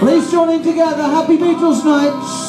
Please join in together. Happy Beatles night.